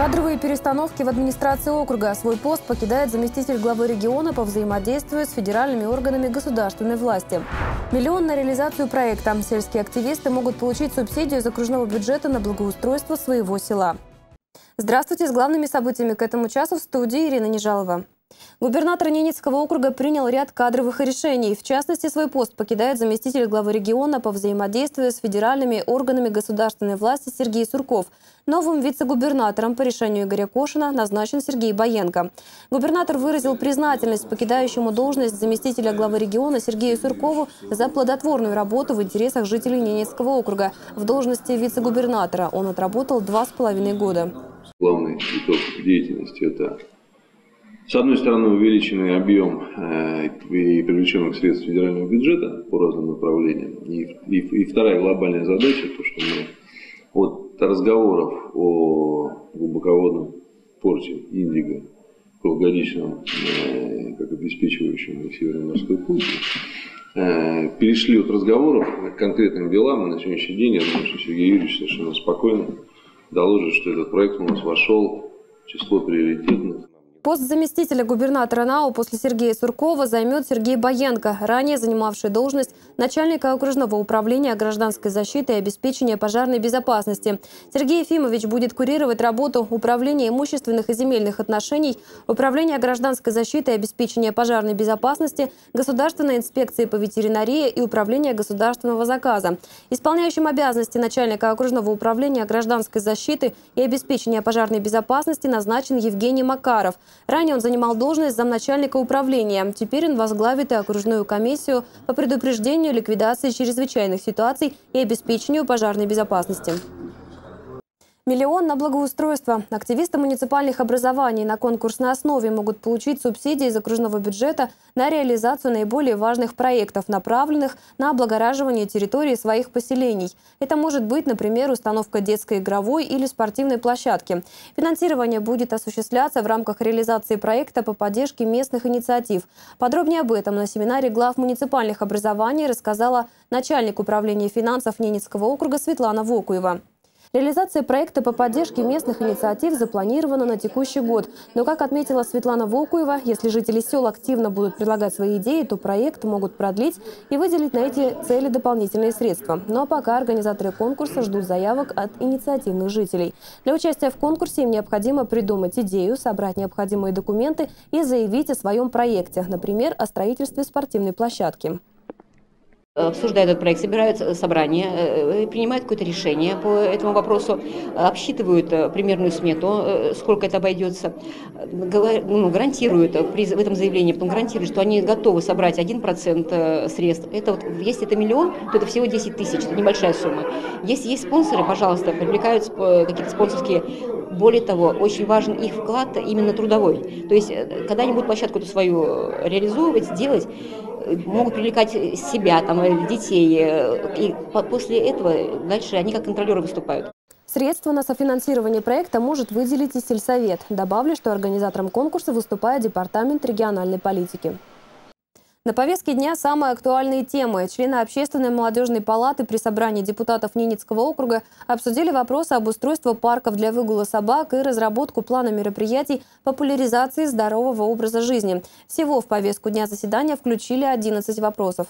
Кадровые перестановки в администрации округа. Свой пост покидает заместитель главы региона по взаимодействию с федеральными органами государственной власти. Миллион на реализацию проекта. Сельские активисты могут получить субсидию из окружного бюджета на благоустройство своего села. Здравствуйте с главными событиями к этому часу в студии Ирина Нежалова. Губернатор Ненецкого округа принял ряд кадровых решений. В частности, свой пост покидает заместитель главы региона по взаимодействию с федеральными органами государственной власти Сергей Сурков. Новым вице-губернатором по решению Игоря Кошина назначен Сергей Боенко. Губернатор выразил признательность покидающему должность заместителя главы региона Сергею Суркову за плодотворную работу в интересах жителей Ненецкого округа. В должности вице-губернатора он отработал два с половиной года. Главный итог деятельности – это с одной стороны, увеличенный объем э, и привлеченных средств федерального бюджета по разным направлениям. И, и, и вторая глобальная задача, то, что мы от разговоров о глубоководном порте Индиго, круглогодичном, э, как обеспечивающем Северно-Морской путь, э, перешли от разговоров к конкретным делам, и на сегодняшний день, я думаю, что Сергей Юрьевич совершенно спокойно доложит, что этот проект у нас вошел в число приоритетных Пост заместителя губернатора НАУ после Сергея Суркова займет Сергей Боенко, ранее занимавший должность начальника окружного управления гражданской защиты и обеспечения пожарной безопасности. Сергей Ефимович будет курировать работу Управления имущественных и земельных отношений, Управления гражданской защиты и обеспечения пожарной безопасности, Государственной инспекции по ветеринарии и Управления государственного заказа. Исполняющим обязанности начальника окружного управления гражданской защиты и обеспечения пожарной безопасности назначен Евгений Макаров – Ранее он занимал должность замначальника управления. Теперь он возглавит и окружную комиссию по предупреждению ликвидации чрезвычайных ситуаций и обеспечению пожарной безопасности. Миллион на благоустройство. Активисты муниципальных образований на конкурсной основе могут получить субсидии из окружного бюджета на реализацию наиболее важных проектов, направленных на облагораживание территории своих поселений. Это может быть, например, установка детской игровой или спортивной площадки. Финансирование будет осуществляться в рамках реализации проекта по поддержке местных инициатив. Подробнее об этом на семинаре глав муниципальных образований рассказала начальник управления финансов Ненецкого округа Светлана Вокуева. Реализация проекта по поддержке местных инициатив запланирована на текущий год. Но, как отметила Светлана Волкуева, если жители сел активно будут предлагать свои идеи, то проект могут продлить и выделить на эти цели дополнительные средства. Но пока организаторы конкурса ждут заявок от инициативных жителей. Для участия в конкурсе им необходимо придумать идею, собрать необходимые документы и заявить о своем проекте, например, о строительстве спортивной площадки обсуждают этот проект, собирают собрание, э, принимают какое-то решение по этому вопросу, обсчитывают э, примерную смету, э, сколько это обойдется, ну, гарантируют в этом заявлении, потом гарантируют, что они готовы собрать 1% средств. Это вот, если это миллион, то это всего 10 тысяч, это небольшая сумма. Если есть спонсоры, пожалуйста, привлекают какие-то спонсорские. Более того, очень важен их вклад именно трудовой. То есть, когда они будут площадку эту свою реализовывать, делать, могут привлекать себя, там, детей. Э, и после этого дальше они как контролеры выступают. Средства на софинансирование проекта может выделить и сельсовет. Добавлю, что организатором конкурса выступает Департамент региональной политики. На повестке дня самые актуальные темы. Члены Общественной молодежной палаты при собрании депутатов Ненецкого округа обсудили вопросы об устройстве парков для выгула собак и разработку плана мероприятий популяризации здорового образа жизни. Всего в повестку дня заседания включили 11 вопросов.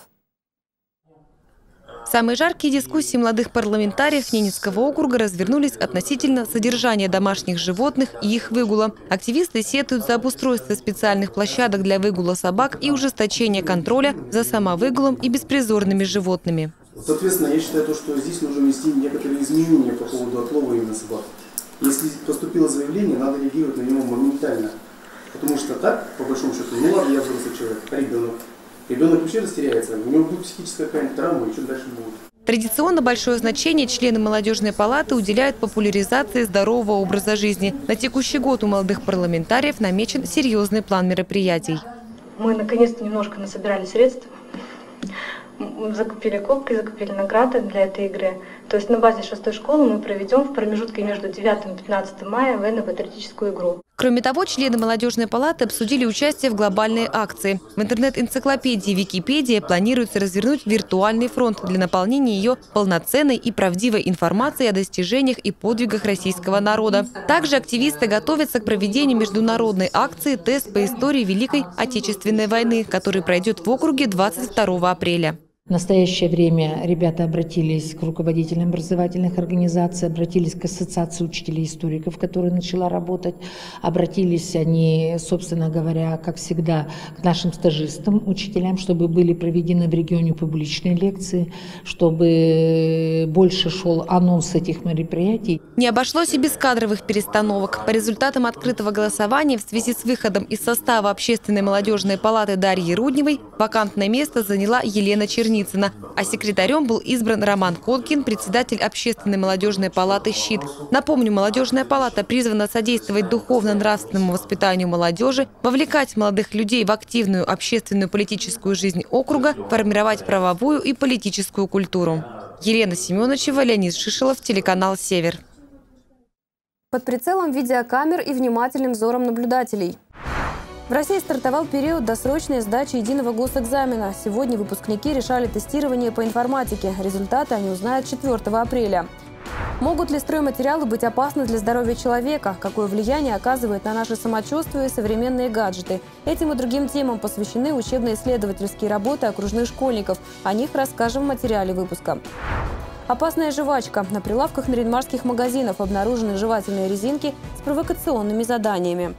Самые жаркие дискуссии молодых парламентариев Ненецкого округа развернулись относительно содержания домашних животных и их выгула. Активисты сетуют за обустройство специальных площадок для выгула собак и ужесточение контроля за самовыгулом и беспризорными животными. Соответственно, я считаю, то, что здесь нужно внести некоторые изменения по поводу отлова именно собак. Если поступило заявление, надо реагировать на него моментально. Потому что так, по большому счету, ну ладно, я взрослый человек, а ребенок – Ребенок вообще растеряется, у него будет психическая какая-нибудь травма, и что дальше будет. Традиционно большое значение члены молодежной палаты уделяют популяризации здорового образа жизни. На текущий год у молодых парламентариев намечен серьезный план мероприятий. Мы наконец-то немножко насобирали средств. закупили кубки, закупили награды для этой игры. То есть на базе шестой школы мы проведем в промежутке между 9 и 15 мая военно-патриотическую игру. Кроме того, члены молодежной палаты обсудили участие в глобальной акции. В интернет-энциклопедии Википедия планируется развернуть виртуальный фронт для наполнения ее полноценной и правдивой информацией о достижениях и подвигах российского народа. Также активисты готовятся к проведению международной акции «Тест по истории Великой Отечественной войны», который пройдет в округе 22 апреля. В настоящее время ребята обратились к руководителям образовательных организаций, обратились к Ассоциации учителей историков, которая начала работать. Обратились они, собственно говоря, как всегда, к нашим стажистам, учителям, чтобы были проведены в регионе публичные лекции, чтобы больше шел анонс этих мероприятий. Не обошлось и без кадровых перестановок. По результатам открытого голосования в связи с выходом из состава Общественной молодежной палаты Дарьи Рудневой вакантное место заняла Елена Чернин. Синицына, а секретарем был избран Роман Колкин, председатель Общественной молодежной палаты «Щит». Напомню, молодежная палата призвана содействовать духовно-нравственному воспитанию молодежи, вовлекать молодых людей в активную общественную политическую жизнь округа, формировать правовую и политическую культуру. Елена Семеновичева, Леонид Шишелов, телеканал «Север». Под прицелом видеокамер и внимательным взором наблюдателей. В России стартовал период досрочной сдачи единого госэкзамена. Сегодня выпускники решали тестирование по информатике. Результаты они узнают 4 апреля. Могут ли стройматериалы быть опасны для здоровья человека? Какое влияние оказывает на наше самочувствие современные гаджеты? Этим и другим темам посвящены учебно-исследовательские работы окружных школьников. О них расскажем в материале выпуска. Опасная жвачка. На прилавках нарьян-марских магазинов обнаружены жевательные резинки с провокационными заданиями.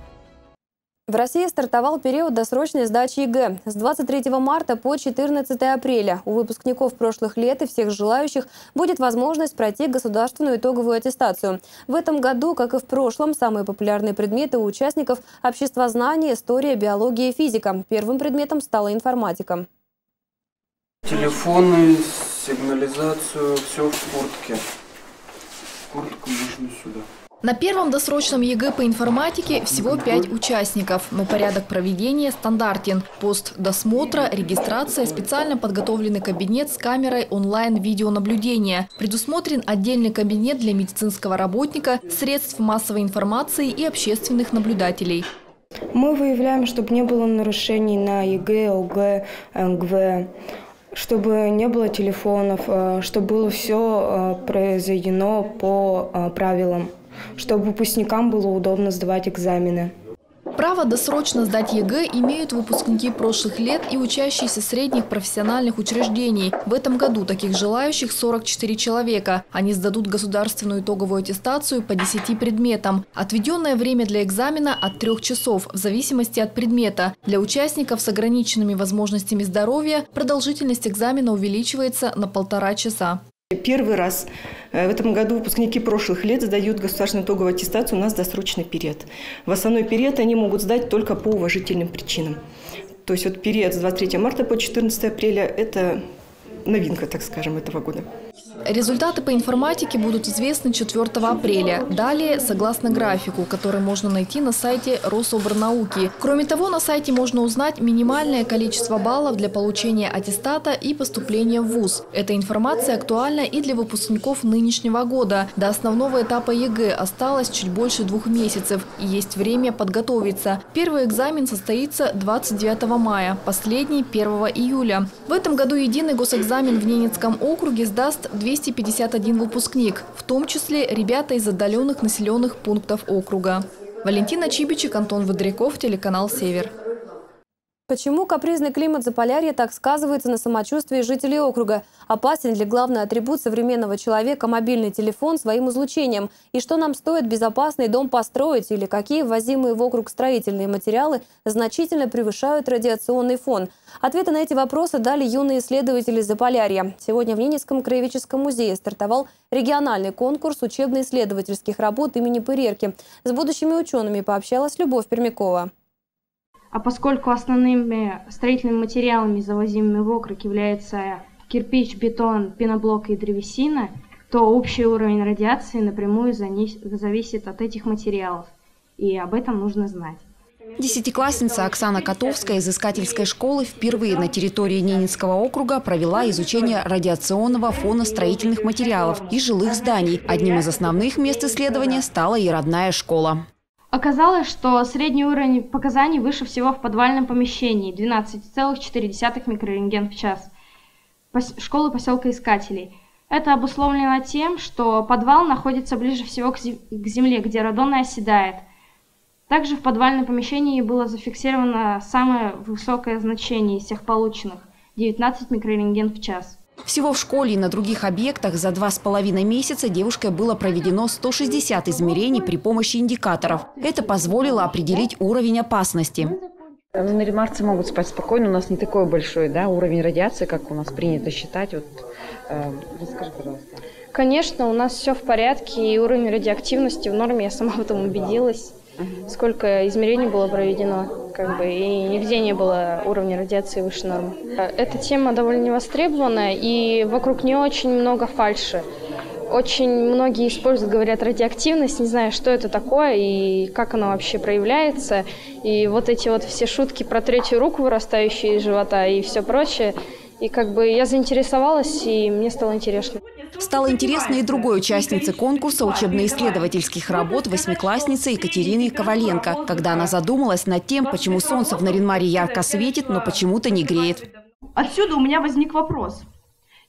В России стартовал период досрочной сдачи ЕГЭ. С 23 марта по 14 апреля у выпускников прошлых лет и всех желающих будет возможность пройти государственную итоговую аттестацию. В этом году, как и в прошлом, самые популярные предметы у участников – обществознание, история, биология и физика. Первым предметом стала информатика. Телефоны, сигнализацию, все в куртке. Куртку можно сюда. На первом досрочном ЕГЭ по информатике всего пять участников, но порядок проведения стандартен. Пост досмотра, регистрация, специально подготовленный кабинет с камерой онлайн-видеонаблюдения. Предусмотрен отдельный кабинет для медицинского работника, средств массовой информации и общественных наблюдателей. Мы выявляем, чтобы не было нарушений на ЕГЭ, ОГЭ, и ГВЭ, чтобы не было телефонов, э, чтобы было все э, произведено по э, правилам чтобы выпускникам было удобно сдавать экзамены. Право досрочно сдать ЕГЭ имеют выпускники прошлых лет и учащиеся средних профессиональных учреждений. В этом году таких желающих 44 человека. Они сдадут государственную итоговую аттестацию по 10 предметам. Отведенное время для экзамена от 3 часов, в зависимости от предмета. Для участников с ограниченными возможностями здоровья продолжительность экзамена увеличивается на полтора часа. Первый раз э, в этом году выпускники прошлых лет сдают государственную итоговую аттестацию у нас досрочный период. В основной период они могут сдать только по уважительным причинам. То есть вот период с 23 марта по 14 апреля – это новинка, так скажем, этого года. Результаты по информатике будут известны 4 апреля. Далее, согласно графику, который можно найти на сайте Рособрнауки. Кроме того, на сайте можно узнать минимальное количество баллов для получения аттестата и поступления в ВУЗ. Эта информация актуальна и для выпускников нынешнего года. До основного этапа ЕГЭ осталось чуть больше двух месяцев и есть время подготовиться. Первый экзамен состоится 29 мая, последний 1 июля. В этом году единый госэкзамен в Ненецком округе сдаст 200 251 выпускник, в том числе ребята из отдаленных населенных пунктов округа. Валентина Чибичек, Антон Водряков, телеканал «Север». Почему капризный климат Заполярья так сказывается на самочувствии жителей округа? Опасен ли главный атрибут современного человека – мобильный телефон своим излучением? И что нам стоит безопасный дом построить? Или какие ввозимые в округ строительные материалы значительно превышают радиационный фон? Ответы на эти вопросы дали юные исследователи Заполярья. Сегодня в Ненецком краеведческом музее стартовал региональный конкурс учебно-исследовательских работ имени Пырерки. С будущими учеными пообщалась Любовь Пермякова. А поскольку основными строительными материалами, завозимыми в округ, является кирпич, бетон, пеноблок и древесина, то общий уровень радиации напрямую зависит от этих материалов. И об этом нужно знать. Десятиклассница Оксана Котовская из искательской школы впервые на территории Ненецкого округа провела изучение радиационного фона строительных материалов и жилых зданий. Одним из основных мест исследования стала и родная школа. Оказалось, что средний уровень показаний выше всего в подвальном помещении – 12,4 микрорентген в час школы поселка Искателей. Это обусловлено тем, что подвал находится ближе всего к земле, где радон оседает – также в подвальном помещении было зафиксировано самое высокое значение из всех полученных – 19 микрорентген в час. Всего в школе и на других объектах за два с половиной месяца девушкой было проведено 160 измерений при помощи индикаторов. Это позволило определить уровень опасности. Ну, Наримарцы могут спать спокойно, у нас не такой большой да, уровень радиации, как у нас принято считать. Вот, э, расскажи, пожалуйста. Конечно, у нас все в порядке, и уровень радиоактивности в норме, я сама в этом убедилась сколько измерений было проведено, как бы, и нигде не было уровня радиации выше нормы. Эта тема довольно невостребованная, и вокруг нее очень много фальши. Очень многие используют, говорят, радиоактивность, не знаю, что это такое и как она вообще проявляется. И вот эти вот все шутки про третью руку, вырастающую из живота и все прочее. И как бы я заинтересовалась, и мне стало интересно. Стало интересно и другой участнице конкурса учебно-исследовательских работ восьмиклассницы Екатерины Коваленко, когда она задумалась над тем, почему солнце в Наринмаре ярко светит, но почему-то не греет. Отсюда у меня возник вопрос.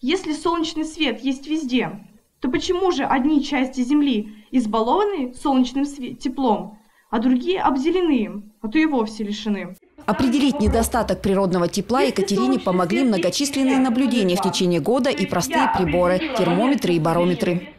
Если солнечный свет есть везде, то почему же одни части Земли избалованы солнечным теплом, а другие обзелены, а то и вовсе лишены? Определить недостаток природного тепла Екатерине помогли многочисленные наблюдения в течение года и простые приборы – термометры и барометры.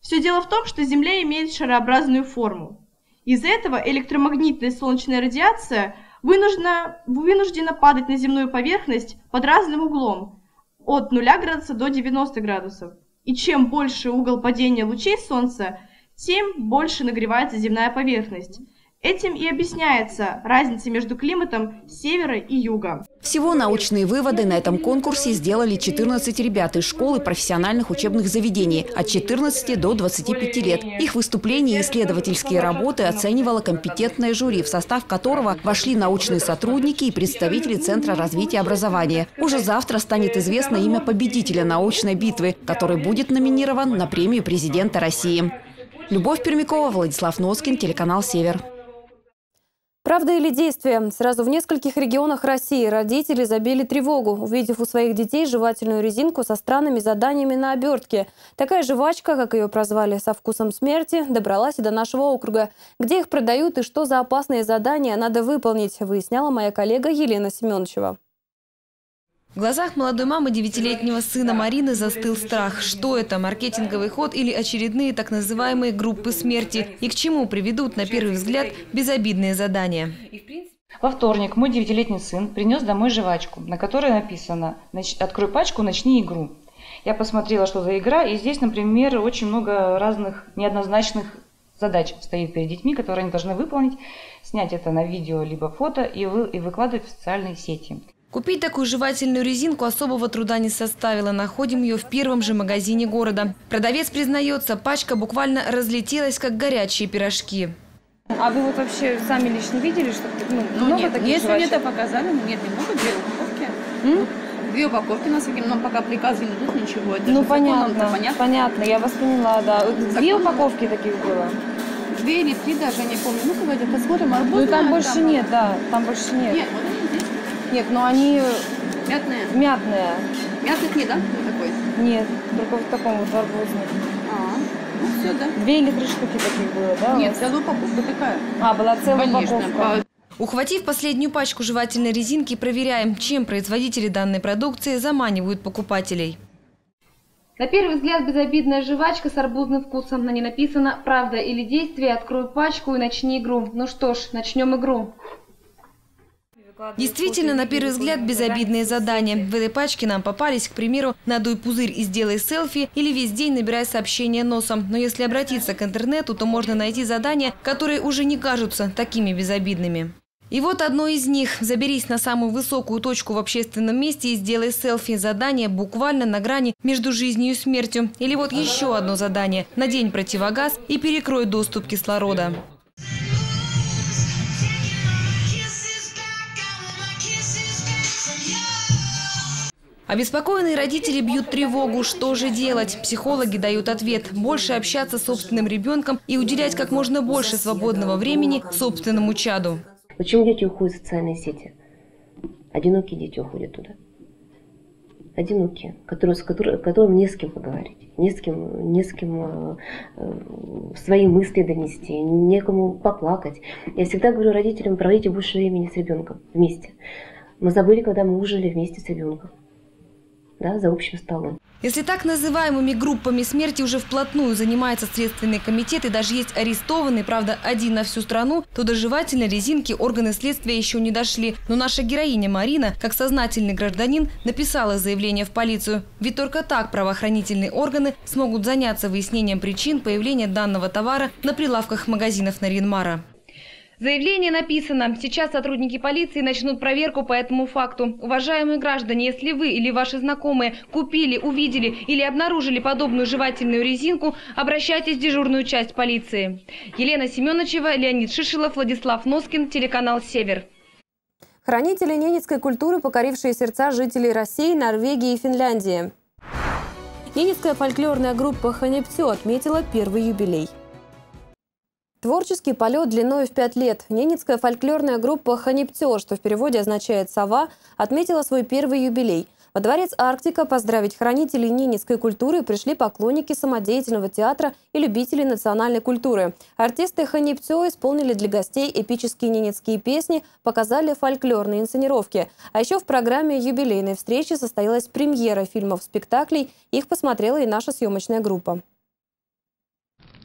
Все дело в том, что Земля имеет шарообразную форму. Из-за этого электромагнитная солнечная радиация вынуждена, вынуждена падать на земную поверхность под разным углом – от 0 градуса до 90 градусов. И чем больше угол падения лучей Солнца, тем больше нагревается земная поверхность – Этим и объясняется разница между климатом севера и юга. Всего научные выводы на этом конкурсе сделали 14 ребят из школы профессиональных учебных заведений от 14 до 25 лет. Их выступления и исследовательские работы оценивало компетентное жюри, в состав которого вошли научные сотрудники и представители Центра развития образования. Уже завтра станет известно имя победителя научной битвы, который будет номинирован на премию президента России. Любовь Пермякова, Владислав Носкин, телеканал «Север». Правда или действие? Сразу в нескольких регионах России родители забили тревогу, увидев у своих детей жевательную резинку со странными заданиями на обертке. Такая жвачка, как ее прозвали со вкусом смерти, добралась и до нашего округа. Где их продают и что за опасные задания надо выполнить, выясняла моя коллега Елена Семеновичева. В глазах молодой мамы девятилетнего сына Марины застыл страх. Что это, маркетинговый ход или очередные так называемые группы смерти? И к чему приведут, на первый взгляд, безобидные задания? Во вторник мой девятилетний сын принес домой жвачку, на которой написано «Открой пачку, начни игру». Я посмотрела, что за игра, и здесь, например, очень много разных неоднозначных задач стоит перед детьми, которые они должны выполнить, снять это на видео либо фото и, вы, и выкладывать в социальные сети. Купить такую жевательную резинку особого труда не составило. Находим ее в первом же магазине города. Продавец признается, пачка буквально разлетелась, как горячие пирожки. А вы вот вообще сами лично видели, что ну, ну, много нет, таких Если жвачек? мне это показали, но нет, немного, две упаковки. М? Две упаковки на всяким, но пока приказы не идут, ничего. Это ну понятно, понятно, понятно, я вас поняла, да. Две Закон... упаковки таких было? Две или три даже, не помню. Ну-ка, давайте посмотрим. Арбуз, ну там больше там... нет, да, там больше нет. Нет, вот здесь. Нет, но они... Мятные? Мятные. Мятных нет, да? Вот такой? Нет, только в таком вот арбузном. А, ну все, да. Две или три штуки таких было, да? Нет, целая упаковка такая. А, была целая Конечно, упаковка. Ухватив последнюю пачку жевательной резинки, проверяем, чем производители данной продукции заманивают покупателей. На первый взгляд безобидная жвачка с арбузным вкусом. На ней написано «Правда или действие, открой пачку и начни игру». Ну что ж, начнем игру. Действительно, на первый взгляд, безобидные задания. В этой пачке нам попались, к примеру, «Надуй пузырь и сделай селфи» или «Весь день набирай сообщения носом». Но если обратиться к интернету, то можно найти задания, которые уже не кажутся такими безобидными. И вот одно из них. Заберись на самую высокую точку в общественном месте и сделай селфи. Задание буквально на грани между жизнью и смертью. Или вот еще одно задание. Надень противогаз и перекрой доступ кислорода. Обеспокоенные родители бьют тревогу. Что же делать? Психологи дают ответ. Больше общаться с собственным ребенком и уделять как можно больше свободного времени собственному чаду. Почему дети уходят в социальные сети? Одинокие дети уходят туда. Одинокие, которые, с которым, которым не с кем поговорить, не с кем, не с кем э, э, свои мысли донести, некому поплакать. Я всегда говорю родителям, проводите больше времени с ребенком вместе. Мы забыли, когда мы ужили вместе с ребенком да, за общим столом. Если так называемыми группами смерти уже вплотную занимается Следственный комитет и даже есть арестованный, правда, один на всю страну, то до жевательной резинки органы следствия еще не дошли. Но наша героиня Марина, как сознательный гражданин, написала заявление в полицию. Ведь только так правоохранительные органы смогут заняться выяснением причин появления данного товара на прилавках магазинов Нарьинмара. Заявление написано. Сейчас сотрудники полиции начнут проверку по этому факту. Уважаемые граждане, если вы или ваши знакомые купили, увидели или обнаружили подобную жевательную резинку, обращайтесь в дежурную часть полиции. Елена Семеновичева, Леонид Шишилов, Владислав Носкин, телеканал «Север». Хранители ненецкой культуры, покорившие сердца жителей России, Норвегии и Финляндии. Ненецкая фольклорная группа «Ханепцё» отметила первый юбилей. Творческий полет длиной в пять лет. Ненецкая фольклорная группа «Ханиптё», что в переводе означает «сова», отметила свой первый юбилей. Во дворец «Арктика» поздравить хранителей ненецкой культуры пришли поклонники самодеятельного театра и любители национальной культуры. Артисты «Ханиптё» исполнили для гостей эпические ненецкие песни, показали фольклорные инсценировки. А еще в программе юбилейной встречи состоялась премьера фильмов-спектаклей. Их посмотрела и наша съемочная группа.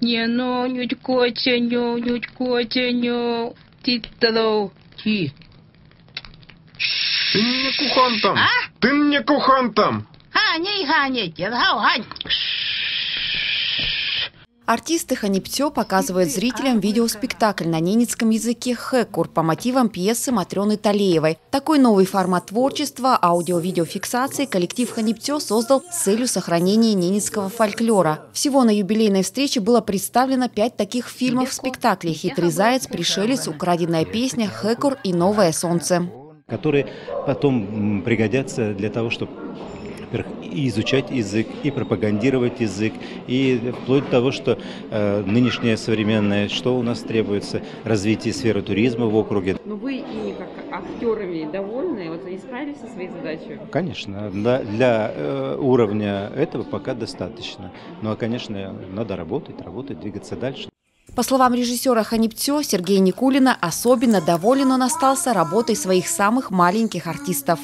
Не но нють котеню, нють котеню, титало. Ти. Ты мне кухан там. А? Ты мне кухан там. Ганя и Ганя, гау, гань. Артисты Ханиптё показывают зрителям видеоспектакль на ненецком языке «Хэкур» по мотивам пьесы Матрены Талеевой. Такой новый формат творчества, аудио-видеофиксации коллектив Ханиптё создал с целью сохранения ненецкого фольклора. Всего на юбилейной встрече было представлено пять таких фильмов-спектаклей «Хитрый заяц», «Пришелец», «Украденная песня», «Хэкур» и «Новое солнце» которые потом пригодятся для того, чтобы и изучать язык, и пропагандировать язык, и вплоть до того, что э, нынешнее современное, что у нас требуется, развитие сферы туризма в округе. Но вы и как актерами довольны? Вот они справились со своей задачей? Конечно, для, для э, уровня этого пока достаточно. Ну а, конечно, надо работать, работать, двигаться дальше. По словам режиссера Ханиптё Сергея Никулина, особенно доволен он остался работой своих самых маленьких артистов.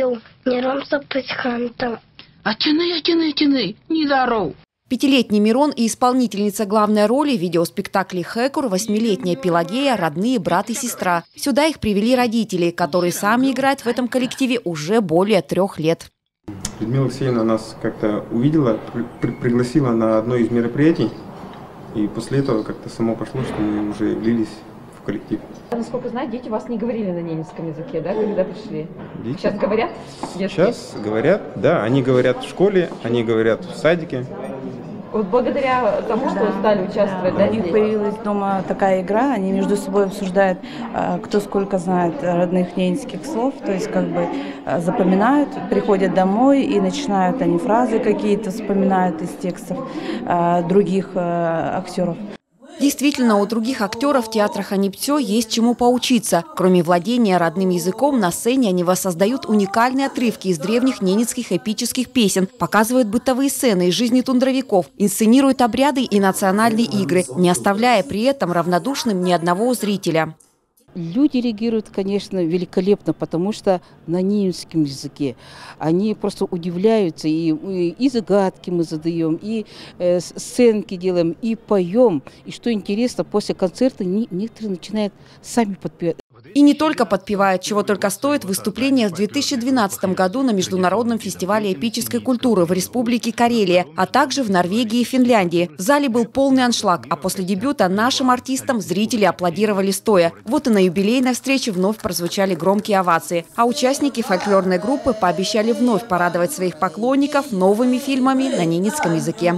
Не бил, не ромса пасхантом. А тяны, а тяны, тяны, не даров. Пятилетний Мирон и исполнительница главной роли в видеоспектакле «Хэкур» восьмилетняя Пелагея, родные брат и сестра. Сюда их привели родители, которые сами играют в этом коллективе уже более трех лет. Людмила Алексеевна нас как-то увидела, при пригласила на одно из мероприятий. И после этого как-то само пошло, что мы уже влились коллектив. Насколько знаю, дети вас не говорили на немецком языке, да, когда пришли? Дети? Сейчас говорят? Сейчас говорят, да, они говорят в школе, они говорят в садике. Вот благодаря тому, что стали участвовать, да, У них появилась дома такая игра, они между собой обсуждают, а, кто сколько знает родных ненецких слов, то есть как бы а, запоминают, приходят домой и начинают они фразы какие-то вспоминают из текстов а, других актеров. Действительно, у других актеров театра Ханиптё есть чему поучиться. Кроме владения родным языком, на сцене они воссоздают уникальные отрывки из древних ненецких эпических песен, показывают бытовые сцены из жизни тундровиков, инсценируют обряды и национальные игры, не оставляя при этом равнодушным ни одного зрителя. Люди реагируют, конечно, великолепно, потому что на немецком языке они просто удивляются, и, и, и загадки мы задаем, и э, сценки делаем, и поем. И что интересно, после концерта не, некоторые начинают сами подпевать. И не только подпевают, чего только стоит выступление в 2012 году на Международном фестивале эпической культуры в Республике Карелия, а также в Норвегии и Финляндии. В зале был полный аншлаг, а после дебюта нашим артистам зрители аплодировали стоя. Вот и на юбилейной встрече вновь прозвучали громкие овации. А участники фольклорной группы пообещали вновь порадовать своих поклонников новыми фильмами на ненецком языке.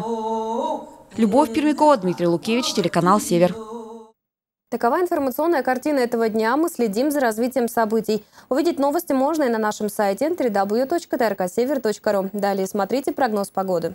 Любовь Пермякова, Дмитрий Лукевич, телеканал «Север». Такова информационная картина этого дня. Мы следим за развитием событий. Увидеть новости можно и на нашем сайте www.trksever.ru. Далее смотрите прогноз погоды.